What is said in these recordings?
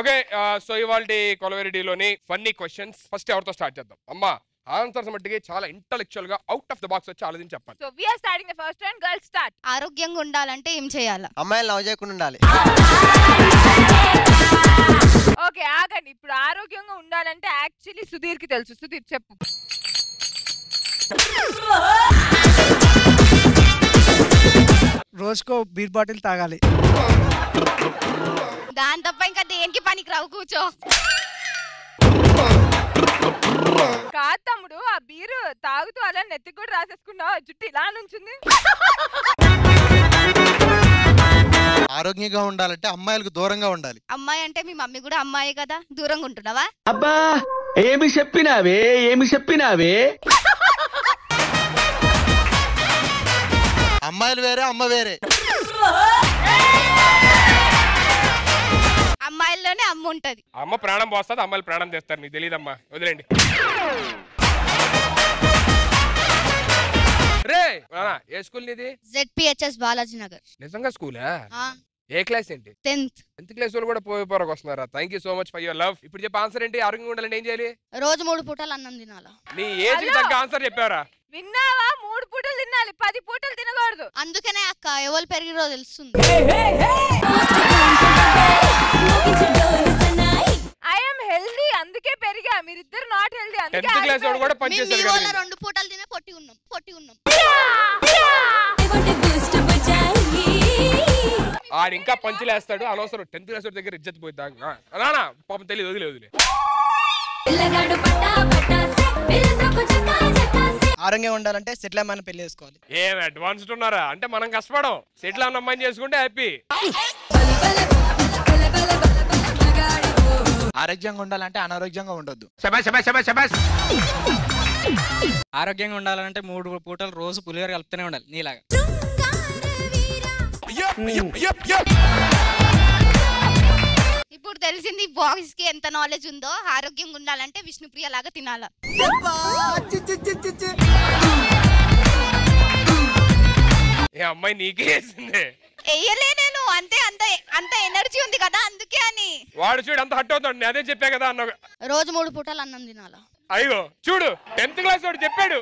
Okay so ఇవాళ కొలవెరిటీలోని funny questions first ఎవరితో స్టార్ట్ చేద్దాం? అమ్మా ఆన్సర్స్ మట్టికి చాలా ఇంటలెక్చువల్గా అవుట్ ఆఫ్ ద బాక్స్ వచ్చి ఆలోచించి చెప్పాలి. So we are starting the first one girls start ఆరోగ్యంగా ఉండాలంటే ఏం చేయాలా? అమ్మాయిలు లవ్ చేయకుండా ఉండాలి. ఓకే ఆగండి. ఇప్పుడు ఆరోగ్యంగా ఉండాలంటే యాక్చువల్లీ సుధీర్కి తెలుసు. సుధీర్ చెప్పు. రోజుకో బీర్ బాటిల్ తాగాలి. దాని తప్ప ఇంకా దేనికి పనికి రావు కూర్చో. కాదు తమ్ముడు ఆ బీరు తాగుతూ అలా నెత్తి కూడా రాసేసుకున్నావు? ఆ జుట్టు ఇలా నుంచింది. ఆరోగ్యంగా ఉండాలంటే అమ్మాయిలకు దూరంగా ఉండాలి. అమ్మాయి అంటే మీ మమ్మీ కూడా అమ్మాయి కదా? దూరంగా ఉంటున్నావా? అబ్బా ఏమి చెప్పినావే ఏమి చెప్పినావే? అమ్మాయిలు వేరే అమ్మ వేరే. అమ్మాయిల్లోనే అమ్మ ఉంటది. అమ్మ ప్రాణం పోస్తుంది అమ్మాయిలు ప్రాణం చేస్తారు నీకు తెలియదమ్మా వదిలేండి. రే నానా, ఏ స్కూల్ నీది? జెడ్పిహెచ్ఎస్ బాలాజీ నగర్. నిజంగా స్కూలా? ఏ క్లాస్ ఏంటి? టెన్త్. టెన్త్ క్లాస్ వాళ్ళు కూడా పోయి పోరకు వస్తున్నారా? Thank you so much for your love ఇప్పుడు చెప్పి ఆన్సర్ ఏంటి? ఆరోగ్యంగా ఉండాలంటే ఏం చేయాలి? రోజు మూడు పూటలు అన్నం తినాలా? నీ ఏజ్ హలో. తగ్గ ఆన్సర్ చెప్పారా విన్నావా? మూడు పూటలు తినాలి పది పూటలు తినకూడదు. అందుకనే అక్క ఎవరు పెరిగిరో తెలుస్తుంది. మీరిద్దరు నాట్ హెల్దీ అందుకే టెన్త్ క్లాస్ వాడు కూడా పనిచేశారు వాళ్ళ కదా రెండు పూటలు తినే పొట్టి ఉన్నాం పొట్టి ఉన్నాం. ఆడు ఇంకా పంచులేస్తాడు అనవసరం. టెన్త్ క్లాస్ వాడి దగ్గర ఇజ్జత్ పోయి దాకా రానా పాపం తెలియదు వదిలే వదిలే. ఆరోగ్యంగా ఉండాలంటే సెటిల్ అమ్మాయిని పెళ్ళి చేసుకోవాలి. ఏం అడ్వాన్స్డ్ ఉన్నారా? అంటే మనం కష్టపడం. సెటిల్ అన్న అమ్మాయిని చేసుకుంటే హ్యాపీ ఆరోగ్యంగా ఉండాలంటే అనారోగ్యంగా ఉండొద్దు. ఆరోగ్యంగా ఉండాలంటే మూడు పూటలు రోజు పులిహోర కలుపుతూనే ఉండాలి నీలాగా. ఇప్పుడు తెలిసింది బాయ్స్కి ఎంత నాలెడ్జ్ ఉందో ఆరోగ్యంగా ఉండాలంటే విష్ణుప్రియ లాగా తినాలా. ఏ అమ్మాయి నీకే వేసింది ఎయ్యలే నేను అంతే అంత. అంత ఎనర్జీ ఉంది కదా అందుకే అని. వాడు చూడు అంత హట్ అవుతాడు నేను అదే చెప్పా కదా అన్న రోజు మూడు పూటలు అన్నం తినాలా? అయ్యో చూడు టెన్త్ క్లాస్ వాడు చెప్పాడు.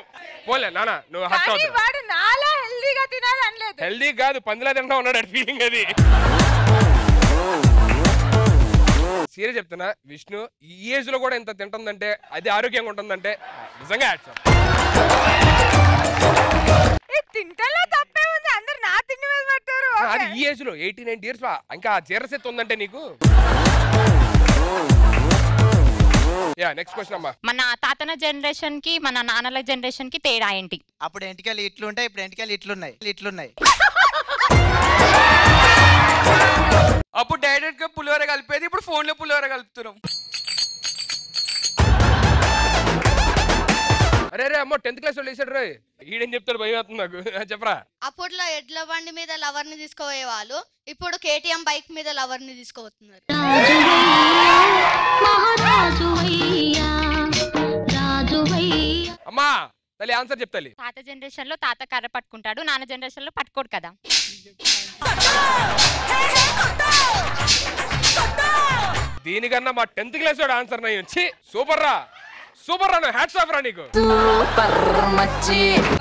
పోలే నానా నువ్వు హట్ కానీ అవుతావు వాడు నాలా హెల్దీగా తినాలి అనలేదు. హెల్దీ కాదు పందిలా తింటా ఉన్నాడు ఫీలింగ్ అది. సీరియస్ చెప్తున్నా విష్ణు ఈ ఏజ్లో కూడా ఇంత తింటుందంటే అది ఆరోగ్యంగా ఉంటుందంటే నిజంగా యాక్షన్. ఏ, తింటలో తప్పే అది ఈ ఏజ్లో ఎయిటీ నైన్టీ ఇయర్స్ ఇంకా జీరసెత్ ఉందంటే నీకు? యా నెక్స్ట్ క్వశ్చన్ అమ్మా. మన తాతన జనరేషన్కి మన నాన్నల జనరేషన్కి తేడా ఏంటి? అప్పుడు ఎంటికలు ఇట్లుంటాయి ఇప్పుడు ఎంటికలు ఇట్లున్నాయి ఇట్లున్నాయి. అప్పుడు డైరెక్ట్గా పులిహోర కలిపేది ఇప్పుడు ఫోన్లో పులిహోర కలుపుతున్నాం. అరే రే అమ్మో టెన్త్ క్లాస్ వాళ్ళు వేసాడు రే. ఈడేం చెప్తాడు? భయం అవుతుంది నాకు. చెప్పరా? అప్పట్లో ఎడ్ల బండి మీద లవర్ని తీసుకుపోయే వాళ్ళు ఇప్పుడు కేటీఎం బైక్ మీద లవర్ని తీసుకుపోతున్నారు. అమ్మా తల్లి ఆన్సర్ చెప్తాలి తాత జనరేషన్లో తాత కర్ర పట్టుకుంటాడు నాన్న జనరేషన్లో పట్టుకోడు కదా. దీనికన్నా మా టెన్త్ క్లాస్ వాడు ఆన్సర్ నయ్యి వచ్చి సూపర్ రా సూపర్ రా హ్యాట్స్ ఆఫ్ రా నీకు.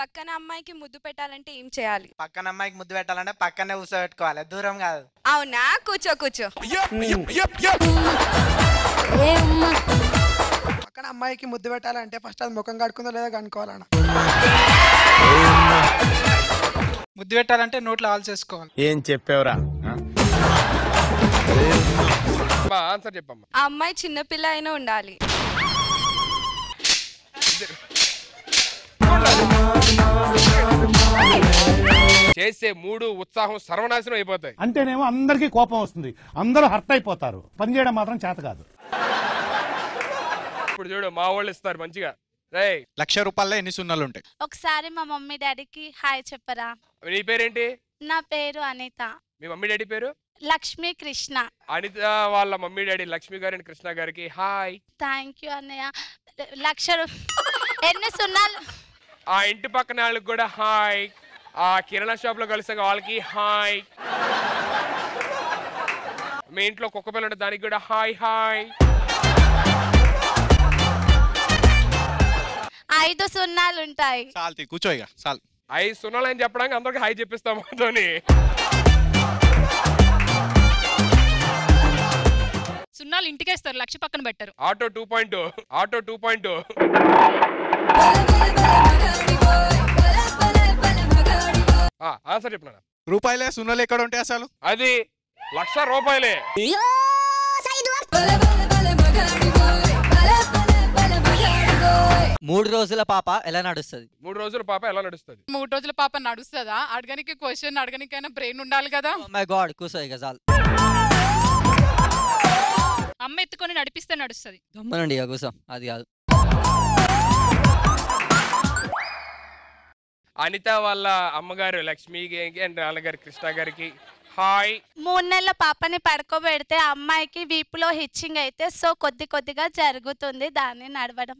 పక్కన అమ్మాయికి ముద్దు పెట్టాలంటే ఏం చేయాలి? పక్కన అమ్మాయికి ముద్దు పెట్టాలంటే పక్కనే కూర్చోబెట్టుకోవాలి దూరం కాదు. అవునా? కూర్చో కూర్చో. పక్కన అమ్మాయికి ముద్దు పెట్టాలంటే ఫస్ట్ అది ముఖం కడుకుందో లేదో కనుక్కోవాలన్న. ముద్దు పెట్టాలంటే నోట్లో ఆల్ చేసుకోవాలి. ఏం చెప్పావురా ఆన్సర్ చెప్పమ్మా. ఆ అమ్మాయి చిన్నపిల్ల అయినా ఉండాలి. చేసే మూడు ఉత్సాహం సర్వనాశనం అయిపోతాయి. అంటేనేమో అందరికీ కోపం వస్తుంది. అందరూ హర్ట్ అయిపోతారు. పని చేయడం మాత్రం చేత కాదు. ఇప్పుడు చూడు మా వాళ్ళు ఇస్తారు మంచిగా. రే లక్ష రూపాయల్లో ఎన్ని సున్నాలు ఉంటాయి? ఒకసారి మా మమ్మీ డాడీకి హాయ్ చెప్పరా. నీ పేరేంటి? నా పేరు అనిత. మీ మమ్మీ డాడీ పేరు? లక్ష్మీ కృష్ణ. అనిత వాళ్ళ మమ్మీ డాడీ లక్ష్మి గారి అండ్ కృష్ణ గారికి హాయ్. థ్యాంక్ యూ అన్నయ్య. లక్ష ఎన్ని సున్నాలు? ఆ ఇంటి పక్కన వాళ్ళకి కూడా హాయ్. ఆ కిరాణా షాప్లో కలిసాక వాళ్ళకి హాయ్. మీ ఇంట్లో కుక్క పిల్ల ఉంటే దానికి కూడా హాయ్ హాయ్. ఐదు సున్నాలు ఉంటాయి చాలు కూర్చో ఇక చాలు. ఐదు సున్నాలు అని చెప్పడానికి అందరికి హాయ్ చెప్పిస్తాం మాతోని సున్నాలు ఇంటికేస్తారు లక్ష పక్కన పెట్టరు. Auto two point auto two point answer చెప్పినా రూపాయలే సున్నలు ఎక్కడ ఉంటాయి అసలు? అది లక్ష రూపాయలే. మూడు రోజుల పాప ఎలా నడుస్తుంది? మూడు రోజుల పాప ఎలా నడుస్తుంది? మూడు రోజుల పాప నడుస్తుందా? అడగనికి క్వశ్చన్ అడగనికైనా బ్రెయిన్ ఉండాలి కదా. మై గాడ్ కూర్చో ఇక చాలు. అమ్మ ఎత్తుకొని నడిపిస్తే నడుస్తుంది. గమ్మనండి ఇక కూర్చో అది కాదు. అనిత వాళ్ళ అమ్మగారు లక్ష్మికి అండ్ నాన్నగారు కృష్ణ గారికి హాయ్. మూడు నెలల పాపని పడుకోబెడితే అమ్మాయికి వీపులో హిచ్చింగ్ అయితే సో కొద్ది కొద్దిగా జరుగుతుంది దాన్ని నడవడం.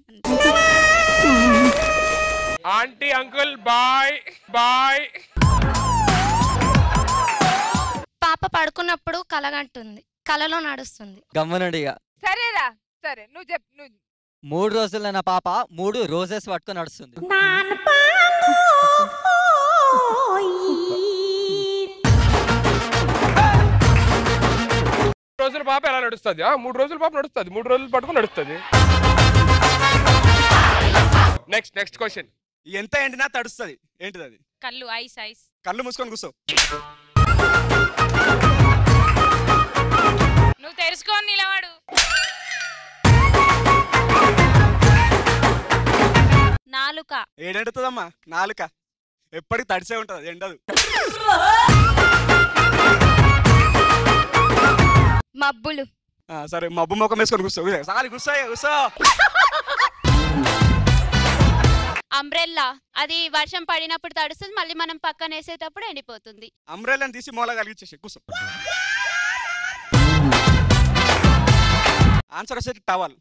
Aunty uncle bye bye. పాప పడుకున్నప్పుడు కలగంటుంది. కలలో నడుస్తుంది. గమ్మనండి ఇక సరేరా సరే నువ్వు చెప్పు నువ్వు మూడు రోజుల నా పాప మూడు రోజెస్ పట్టుకొని నడుస్తుంది. రోజుల పాప ఎలా నడుస్తుంది? ఆ, మూడు రోజుల పాప నడుస్తుంది. మూడు రోజులు పట్టుకుని నడుస్తుంది. నెక్స్ట్ నెక్స్ట్ క్వశ్చన్ ఎంత ఎండినా తడుస్తుంది. ఏంటిది అది కళ్ళు ఐస్ ఐస్. కళ్ళు మూసుకొని కూర్చో. నువ్వు తెరుచుకొని నిలవాడు. నాలుక. ఏడెండుతుందమ్మా? నాలుక. ఎప్పటికి తడిసే ఉంటుంది ఎండదు. మబ్బులు. ఆ, సరే మబ్బు ముఖం వేసుకొని కూర్చో కూర్చో. చాలు కూర్చో కూర్చో. అంబ్రెల్లా. అది వర్షం పడినప్పుడు తడుస్తుంది మళ్ళీ మనం పక్కన వేసేటప్పుడు ఎండిపోతుంది. అంబ్రెల్లాని తీసి మూల కలిగించేసి కూర్చో. ఆన్సర్ వచ్చేసి టవల్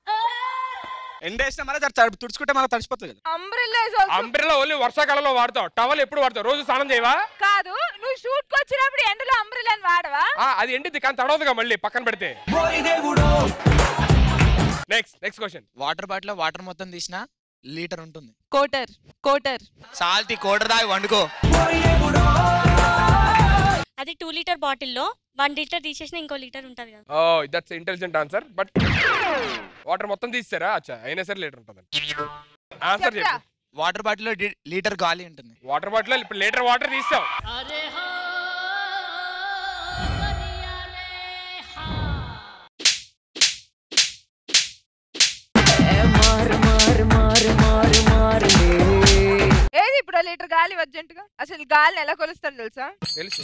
ఎండ వేసినా మళ్ళీ తడి- తుడుచుకుంటే మళ్ళీ తడిచిపోతుంది కదా. అంబ్రెల్లా అంబ్రెల్లా ఓన్లీ వర్షాకాలంలో వాడతావు. టవల్ ఎప్పుడు వాడతావు? రోజు స్నానం చేయవా? కాదు నువ్వు షూట్కి వచ్చినప్పుడు ఎండలో అంబ్రెల్లాని వాడవా? ఆ, అది ఎండిద్ది కానీ తడవదుగా మళ్ళీ పక్కన పెడితే. Next next question water bottle water మొత్తం తీసిన లీటర్ ఉంటుంది. కోటర్ కోటర్ సాల్తీ కోటర్ దాగి వండుకో. అది టూ లీటర్ బాటిల్లో వన్ లీటర్ తీసేసిన ఇంకో లీటర్ ఉంటుంది కదా. ఓ that's intelligent answer but water మొత్తం తీస్తారా అచ్చా అయినా సరే లీటర్ ఉంటుంది. ఆన్సర్ చెప్పు. వాటర్ బాటిల్ లీటర్ గాలి ఉంటుంది. వాటర్ బాటిల్ ఇప్పుడు లీటర్ వాటర్ తీసావు. ఏది ఇప్పుడు లీటర్ గాలి అర్జెంట్గా? అసలు గాలిని ఎలా కొలుస్తారు తెలుసా? తెలుసు.